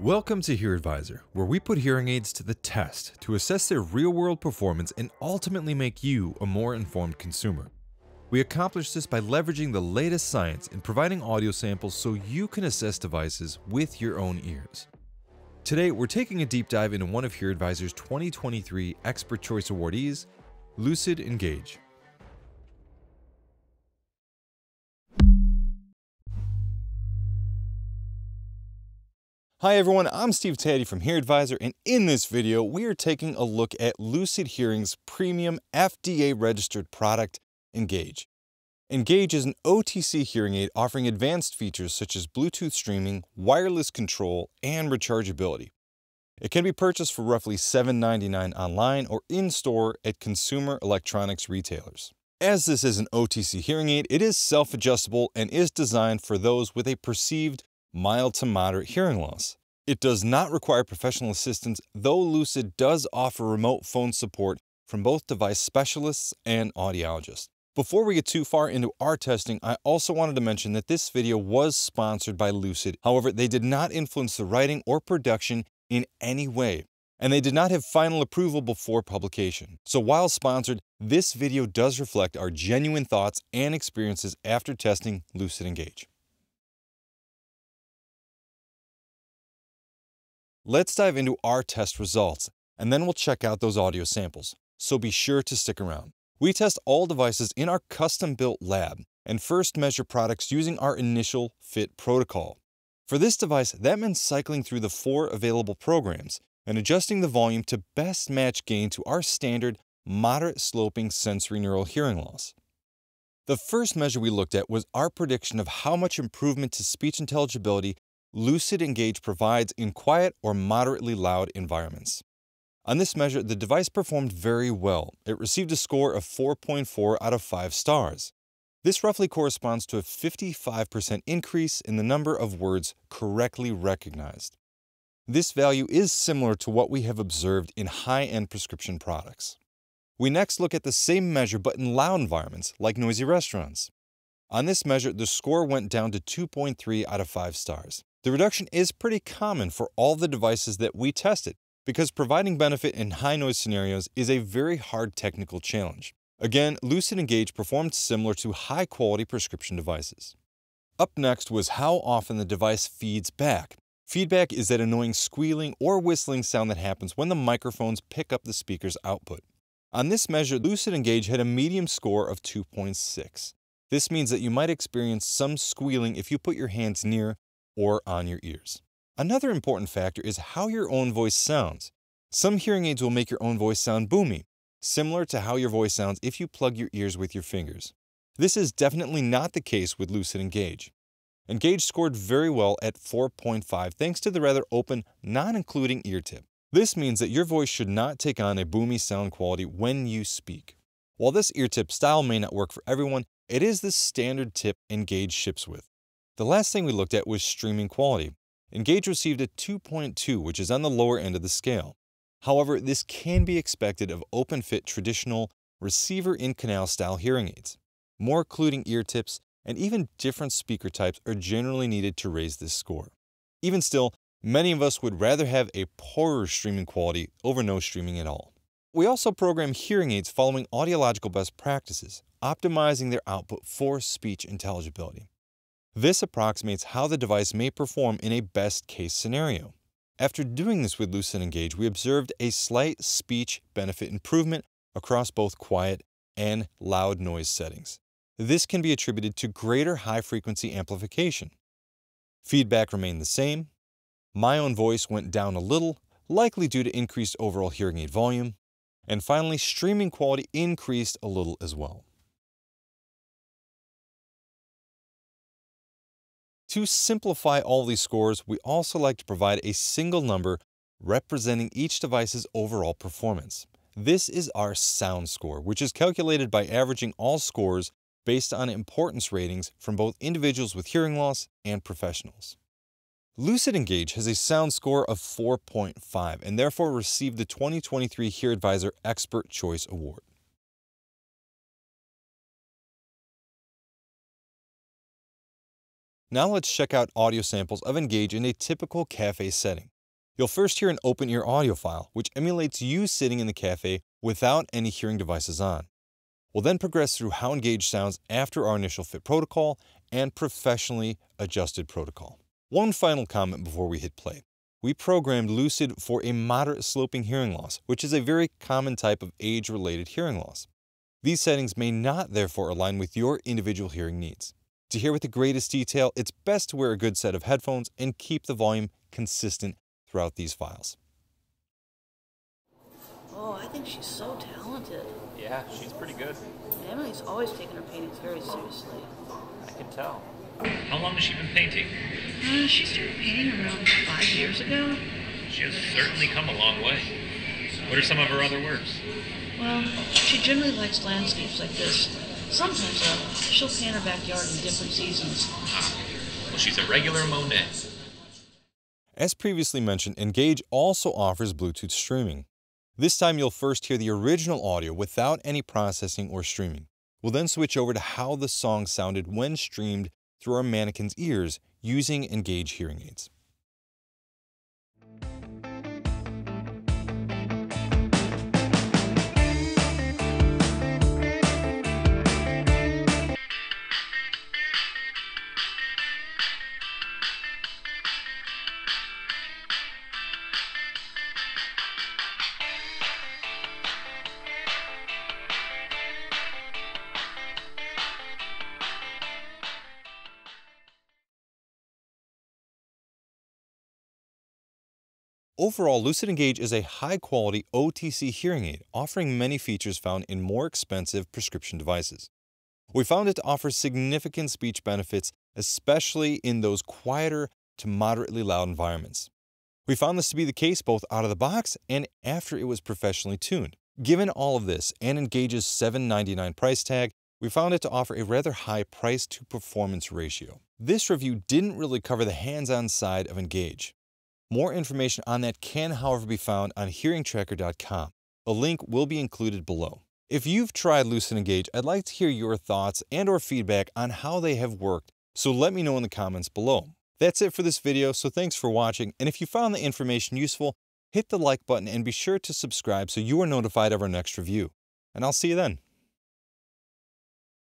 Welcome to HearAdvisor, where we put hearing aids to the test to assess their real world performance and ultimately make you a more informed consumer. We accomplish this by leveraging the latest science and providing audio samples so you can assess devices with your own ears. Today, we're taking a deep dive into one of HearAdvisor's 2023 Expert Choice awardees, Lucid Engage. Hi everyone, I'm Steve Taddei from HearAdvisor, and in this video, we are taking a look at Lucid Hearing's premium FDA-registered product, Engage. Engage is an OTC hearing aid offering advanced features such as Bluetooth streaming, wireless control, and rechargeability. It can be purchased for roughly $7.99 online or in-store at consumer electronics retailers. As this is an OTC hearing aid, it is self-adjustable and is designed for those with a perceived mild to moderate hearing loss. It does not require professional assistance, though Lucid does offer remote phone support from both device specialists and audiologists. Before we get too far into our testing, I also wanted to mention that this video was sponsored by Lucid. However, they did not influence the writing or production in any way, and they did not have final approval before publication. So while sponsored, this video does reflect our genuine thoughts and experiences after testing Lucid Engage. Let's dive into our test results, and then we'll check out those audio samples, so be sure to stick around. We test all devices in our custom-built lab, and first measure products using our initial fit protocol. For this device, that meant cycling through the four available programs and adjusting the volume to best match gain to our standard moderate sloping sensorineural hearing loss. The first measure we looked at was our prediction of how much improvement to speech intelligibility Lucid Engage provides in quiet or moderately loud environments. On this measure, the device performed very well. It received a score of 4.4 out of 5 stars. This roughly corresponds to a 55% increase in the number of words correctly recognized. This value is similar to what we have observed in high-end prescription products. We next look at the same measure but in loud environments, like noisy restaurants. On this measure, the score went down to 2.3 out of 5 stars. The reduction is pretty common for all the devices that we tested because providing benefit in high noise scenarios is a very hard technical challenge. Again, Lucid Engage performed similar to high quality prescription devices. Up next was how often the device feeds back. Feedback is that annoying squealing or whistling sound that happens when the microphones pick up the speaker's output. On this measure, Lucid Engage had a medium score of 2.6. This means that you might experience some squealing if you put your hands near or on your ears. Another important factor is how your own voice sounds. Some hearing aids will make your own voice sound boomy, similar to how your voice sounds if you plug your ears with your fingers. This is definitely not the case with Lucid Engage. Engage scored very well at 4.5 thanks to the rather open, non-occluding ear tip. This means that your voice should not take on a boomy sound quality when you speak. While this ear tip style may not work for everyone, it is the standard tip Engage ships with. The last thing we looked at was streaming quality. Engage received a 2.2, which is on the lower end of the scale. However, this can be expected of open-fit traditional receiver-in-canal style hearing aids. More occluding ear tips and even different speaker types are generally needed to raise this score. Even still, many of us would rather have a poorer streaming quality over no streaming at all. We also program hearing aids following audiological best practices, optimizing their output for speech intelligibility. This approximates how the device may perform in a best case scenario. After doing this with Lucid Engage, we observed a slight speech benefit improvement across both quiet and loud noise settings. This can be attributed to greater high frequency amplification. Feedback remained the same. My own voice went down a little, likely due to increased overall hearing aid volume. And finally, streaming quality increased a little as well. To simplify all these scores, we also like to provide a single number representing each device's overall performance. This is our SoundScore, which is calculated by averaging all scores based on importance ratings from both individuals with hearing loss and professionals. Lucid Engage has a SoundScore of 4.5 and therefore received the 2023 HearAdvisor Expert Choice Award. Now let's check out audio samples of Engage in a typical cafe setting. You'll first hear an open ear audio file, which emulates you sitting in the cafe without any hearing devices on. We'll then progress through how Engage sounds after our initial fit protocol and professionally adjusted protocol. One final comment before we hit play. We programmed Lucid for a moderate sloping hearing loss, which is a very common type of age-related hearing loss. These settings may not therefore align with your individual hearing needs. To hear with the greatest detail, it's best to wear a good set of headphones and keep the volume consistent throughout these files. Oh, I think she's so talented. Yeah, she's pretty good. Emily's always taken her paintings very seriously. I can tell. How long has she been painting? Uh, she started painting around five years ago. She has certainly come a long way. What are some of her other works? Well, she generally likes landscapes like this. Sometimes, though, she'll paint her backyard in different seasons. Well, she's a regular Monet. As previously mentioned, Engage also offers Bluetooth streaming. This time you'll first hear the original audio without any processing or streaming. We'll then switch over to how the song sounded when streamed through our mannequin's ears using Engage hearing aids. Overall, Lucid Engage is a high-quality OTC hearing aid offering many features found in more expensive prescription devices. We found it to offer significant speech benefits, especially in those quieter to moderately loud environments. We found this to be the case both out of the box and after it was professionally tuned. Given all of this and Engage's 799 price tag, we found it to offer a rather high price to performance ratio. This review didn't really cover the hands-on side of Engage. More information on that can, however, be found on hearingtracker.com. A link will be included below. If you've tried Lucid Engage, I'd like to hear your thoughts and or feedback on how they have worked, so let me know in the comments below. That's it for this video, so thanks for watching, and if you found the information useful, hit the like button and be sure to subscribe so you are notified of our next review. And I'll see you then.